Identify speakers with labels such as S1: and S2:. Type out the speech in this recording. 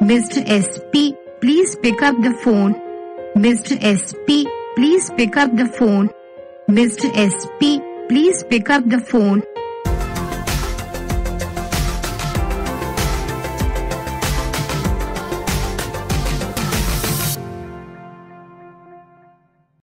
S1: Mr. SP, please pick up the phone. Mr. SP, please pick up the phone. Mr. SP, please pick up the phone.